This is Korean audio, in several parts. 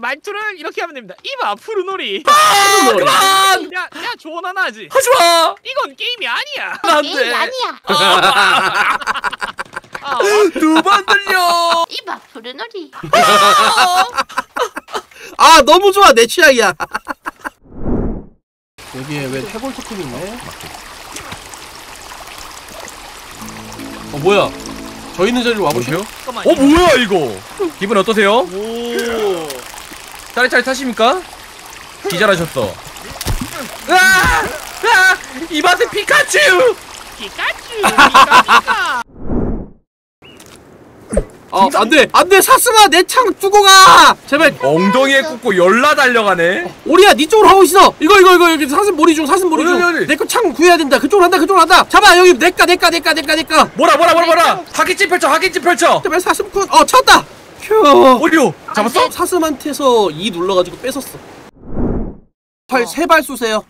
말투를 이렇게 하면 됩니다. 이봐 푸르놀이. 아, 그만! 야, 야 조언 하나 하지. 하지 마! 이건 게임이 아니야. 안 돼! 게임 아니야. 아, 두번 들려! 이봐 푸르놀이. 아 너무 좋아 내 취향이야 여기에 왜 해골 토큰이 있네 어 뭐야 저 있는 자리로 와보시오 보세요? 잠깐만. 어 뭐야 이거? 기분 어떠세요? 오. 짜릿짜릿 하십니까? 기절하셨어. 으아! 으아! 이 맛에 피카츄! 피카츄. 피카츄가. 아 안 돼 안 돼 사슴아 내창 두고 가 제발 엉덩이에 꽂고 열나 달려가네. 오리야 니 쪽으로 하고 있어 이거 이거 이거 여기 사슴 머리 중 사슴 머리 어디, 어디, 어디? 중내 거창 구해야 된다 그쪽으로 한다 그쪽으로 한다 잡아 여기 내까 내까 내까 내까 내까 뭐라 뭐라 뭐라 뭐라! 하기찜 펼쳐 하기찜 펼쳐! 제발 사슴꾼 어 찾았다 휴 어디요? 잡았어? 사슴한테서 이 눌러가지고 뺏었어 팔 세 발 쏘세요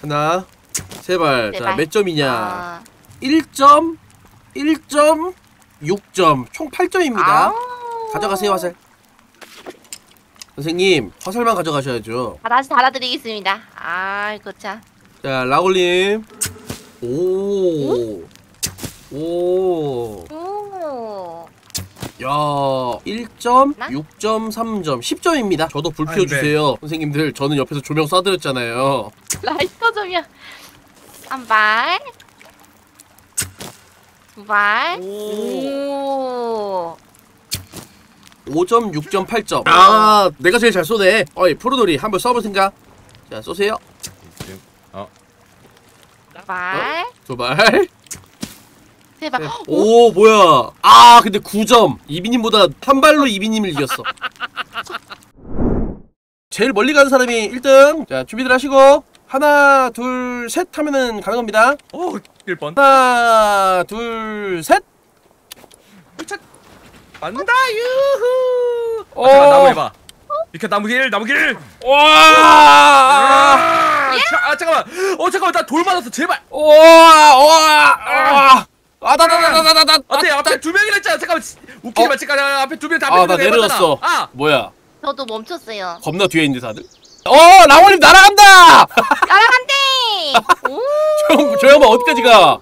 하나 세발 세자 발. 몇 점이냐 아. 1점 1점 6점 총 8점입니다 아우. 가져가세요 화살 선생님 화살만 가져가셔야죠 다시 달아드리겠습니다. 아이고 참. 자 라울님 오 오. 오. 야, 1점, 나? 6점, 3점, 10점입니다. 저도 불안 피워주세요. 선생님들, 저는 옆에서 조명 쏴드렸잖아요. 라이터 점이야. 한 발. 두 발. 오. 5점, 6점, 8점. 아, 내가 제일 잘 쏘네. 어이, 푸르놀이 한번 쏴볼 생각. 자, 쏘세요. 발. 두 발. 세 발. 오, 뭐야. 아, 근데 9점. 이비님보다 한 발로 이비님을 이겼어. 제일 멀리 가는 사람이 1등. 자, 준비들 하시고. 하나, 둘, 셋 하면은 가는 겁니다. 어, 1번. 하나, 둘, 셋. 간다 유후! 어. 아, 잠깐 나무 해봐. 비켜 나무 길 나무 길! 와! 아, 자, 아 잠깐만! 어 잠깐만 나 돌 맞았어 제발! 와! 와! 아, 나, 나, 나, 나, 나, 나, 나, 안돼 앞에 두 명이나 있잖아 잠깐만 웃기지 어? 마 잠깐 앞에 두 명 다. 아, 나 내려졌어. 아! 뭐야? 저도 멈췄어요. 겁나 뒤에 있는데 다들? 어, 라원님 날아간다! 날아간대. 오. 저, 저 양반 어디까지 가?